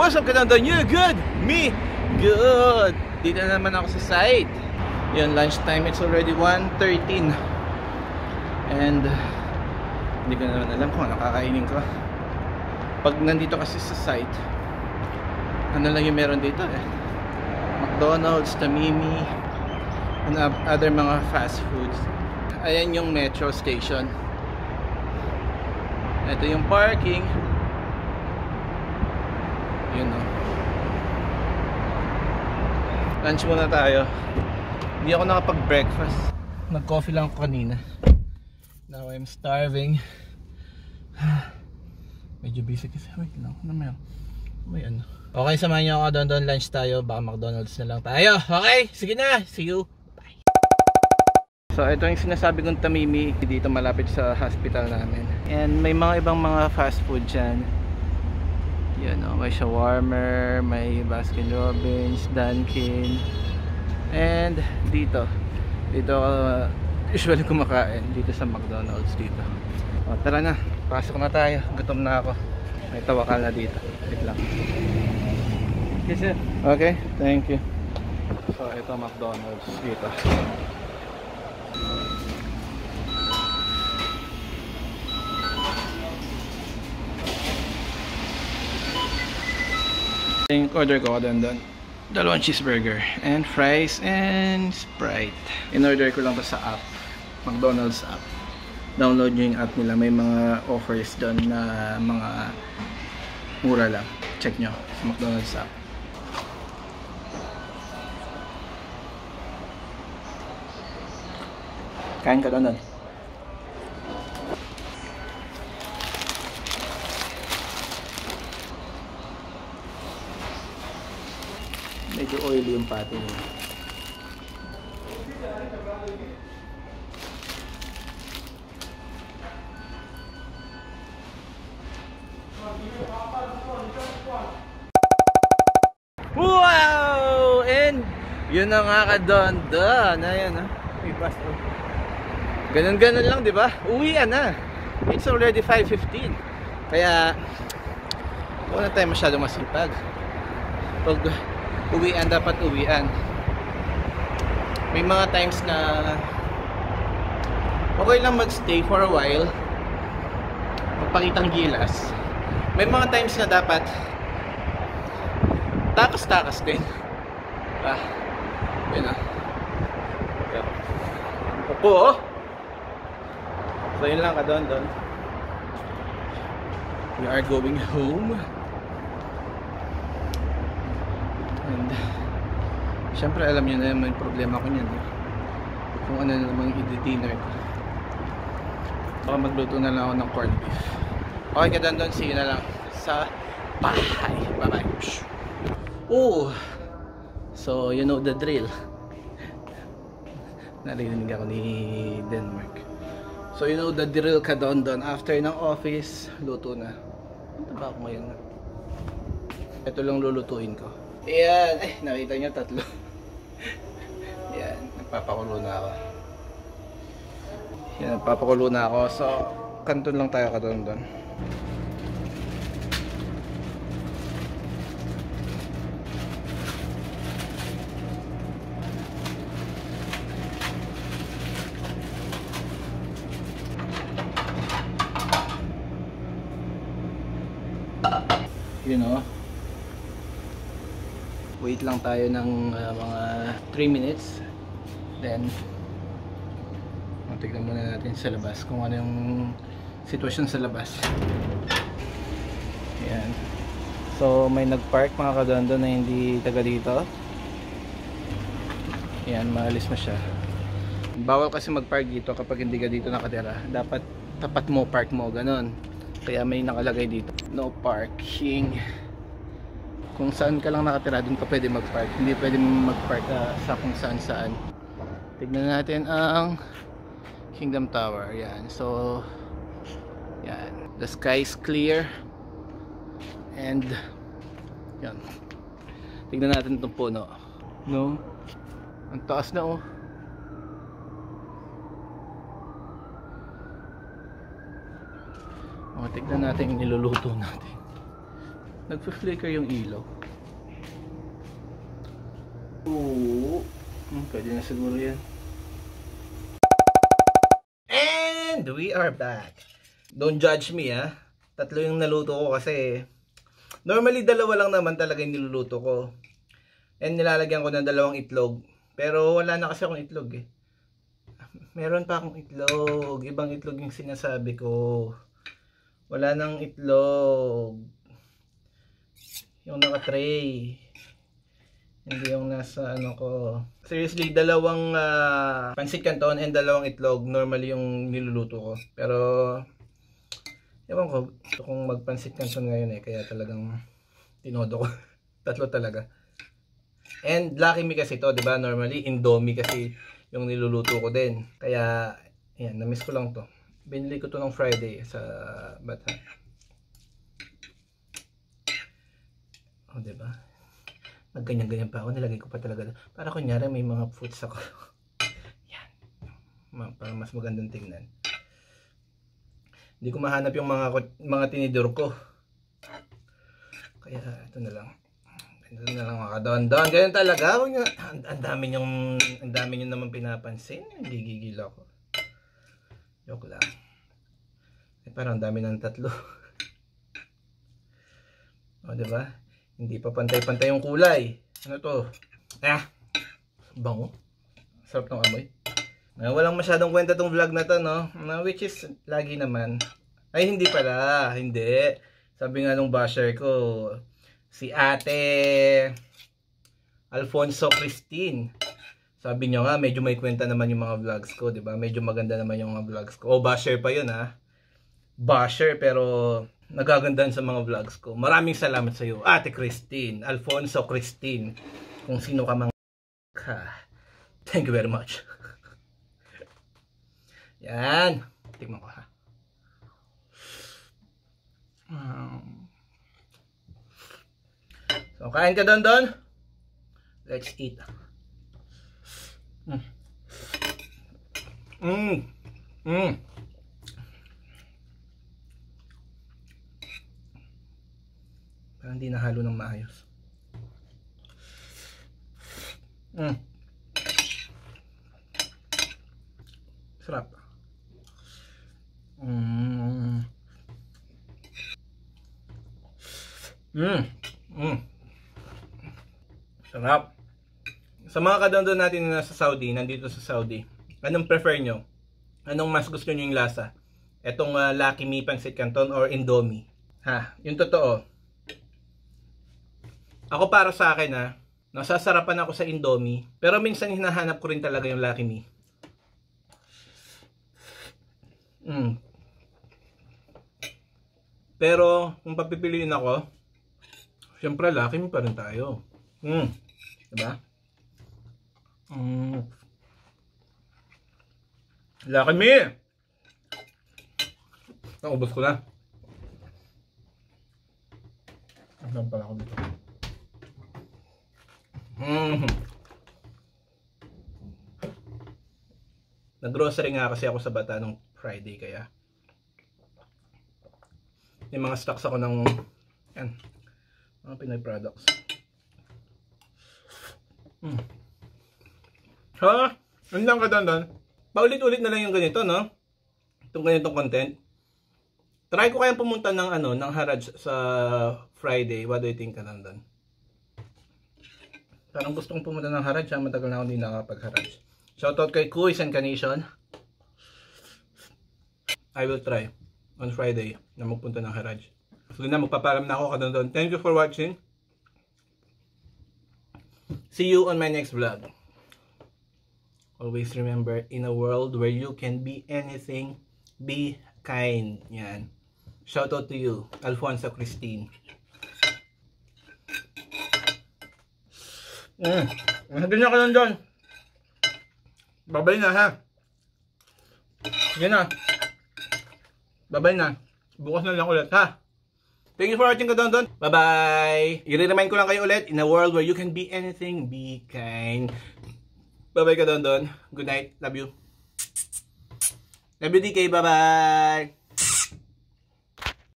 What's up kadandon? You good? Me? Good! Dito na naman ako sa site. Yan, lunchtime. It's already 1.13. And hindi ko naman alam kung ano kakainin ko. Pag nandito kasi sa site, ano lang yung meron dito eh. McDonald's, Tamimi, and other mga fast foods. Ayan yung metro station. Ito yung parking. Yun o. Lunch muna tayo. Hindi ako nakapag-breakfast. Nag-coffee lang ako kanina. Now I'm starving. Medyo busy kasi. Wait lang. Ano may, may ano. Okay, samahan niyo ako doon doon lunch tayo. Baka McDonald's na lang tayo. Okay, sige na. See you. Bye. So ito yung sinasabi kong tamimi dito malapit sa hospital namin. And may mga ibang mga fast food dyan. Yan o, may shawarma, may Baskin Robbins, Dunkin. And dito, dito uh, usually kumakain dito sa McDonald's dito. O, tara na, pasok na tayo. Gutom na ako. May tawakal na dito. Wait lang. Okay, sir. Okay, thank you. So, ito McDonald's dito. Yung order ko doon doon. Dalawang cheeseburger and fries and Sprite. In-order ko lang to sa app. McDonald's app. Download nyo yung app nila. May mga offers doon na mga mura lang. Check nyo sa McDonald's app. Kain ka doon doon. Oily yung pati niya. Wow! And yun na nga kadonda. Ayan ha. May bus oh. Ganun-ganun lang, di ba? Uwian na. It's already 5.15. Kaya, huwag na tayo masyadong masipag. Pag uwian dapat uwian. May mga times na okay lang magstay for a while magpakitang gilas. May mga times na dapat takas-takas din. Ah yun ah. Opo oh. So yun lang ka doon doon. We are going home And, syempre alam niyo na naman yung problema ko niyan. Eh. Kung ano na naman i-dinner ko. Baka magluto na lang ako ng corned beef. Okay ka doon doon. See na lang sa bahay. Bye bye. Oh! So, you know the drill. Narinig ako ni Denmark. So, you know the drill ka doon. After ng office, luto na. Ano ba ako ngayon? Ito lang lulutuin ko. Ayan. Ay, nakita nyo tatlo. Ayan. Nagpapakulo na ako. Ayan, nagpapakulo na ako. So, kanton lang tayo kadon doon. You know, wait lang tayo ng uh, mga 3 minutes. Then tignan muna natin sa labas kung ano yung sitwasyon sa labas. Yan so may nagpark mga kadondo na hindi taga dito. Yan maalis na siya. Bawal kasi magpark dito kapag hindi ka dito nakatira. Dapat tapat mo park mo ganon kaya may nakalagay dito. No parking kung saan ka lang nakatira doon ka pwede mag-park. Hindi pwede mag-park uh, sa kung saan saan. Tignan natin ang Kingdom Tower. Yan. So yan. The sky is clear. And yan. Tignan natin itong puno. No? Ang taas na oh. Oh tignan natin yung niluluto natin Nagpa-flicker yung ilaw. Oo. Hmm, pwede na siguro yan. And we are back. Don't judge me ah. Tatlo yung naluto ko kasi normally dalawa lang naman talaga yung niluluto ko. And nilalagyan ko ng dalawang itlog. Pero wala na kasi akong itlog eh. Meron pa akong itlog. Ibang itlog yung sinasabi ko. Wala nang itlog. Yung naka-tray. Hindi yung nasa ano ko. Seriously, dalawang uh, pansit canton and dalawang itlog. Normally yung niluluto ko. Pero, ewan ko, gusto kong magpansit canton ngayon eh. Kaya talagang tinodo ko. Tatlo talaga. And Lucky Me kasi to, di ba? Normally, Indomie kasi yung niluluto ko din. Kaya, yan, na-miss ko lang to. Binili ko to ng Friday sa Bata. Oh, di ba? Nagganyan-ganyan pa ako, nilagay ko pa talaga. Para kunyari may mga fruits ako. Yan. Para mas magandang tingnan. Hindi ko mahanap yung mga mga tinidor ko. Kaya ito na lang. Ito na lang mga kadon-don. Ganyan talaga. Ang, ang dami yung ang dami nyo naman pinapansin. Gigigil ako. Joke lang. Eh, parang dami ng tatlo. o, diba? Hindi pa pantay-pantay yung kulay. Ano to? Ah! Bango. Sarap ng amoy. Uh, walang masyadong kwenta tong vlog na to, no? Uh, which is, lagi naman. Ay, hindi pala. Hindi. Sabi nga nung basher ko, si ate Alfonso Christine. Sabi niyo nga, medyo may kwenta naman yung mga vlogs ko, di ba? Medyo maganda naman yung mga vlogs ko. O, basher pa yun, ha? Basher, pero nagagandahan sa mga vlogs ko. Maraming salamat sa iyo, Ate Christine, Alfonso Christine, kung sino ka mang ka. Thank you very much. Yan. Tingnan ko ha. Um, so, kain ka doon doon. Let's eat. Mm. Mm. Mm. Parang hindi nahalo ng maayos. Mm. Sarap. Mm. Mm. Mm. Sarap. Sa mga kadondon natin na nasa Saudi, nandito sa Saudi, anong prefer nyo? Anong mas gusto nyo yung lasa? Etong uh, Lucky Me Pancit Canton or Indomie? Ha, yung totoo, ako para sa akin ha, nasasarapan ako sa Indomie. Pero minsan hinahanap ko rin talaga yung Lucky Me. Mm. Pero kung papipiliin ako, syempre Lucky Me pa rin tayo. Mm. Diba? Mm. Lucky Me! Naubos ko na. Ano pala ako dito? Mm. Nag-grocery nga kasi ako sa bata nung Friday kaya may mga stocks ako ng yan, mga Pinoy products. Mm. Ha? Ano lang ka doon doon? Paulit-ulit na lang yung ganito, no? Itong ganitong content. Try ko kayang pumunta ng ano, ng Haraj sa Friday. What do you think ka doon? Parang gusto kong pumunta ng Haraj, ha? matagal na ako hindi nakapag-Haraj. Shoutout kay Kuis and Canation. I will try on Friday na magpunta ng Haraj. So na, magpapalam na ako doon. Thank you for watching. See you on my next vlog. Always remember, in a world where you can be anything, be kind. Yan. Shoutout to you, Alfonso Christine. Mm. Ganyan ka lang doon. Babay na ha. Yan na. Babay na. Bukas na lang ulit ha. Thank you for watching ka doon doon. Bye-bye. I-remind ko lang kayo ulit, in a world where you can be anything, be kind. Bye-bye ka doon doon. Good night. Love you. Love you DK. Bye-bye.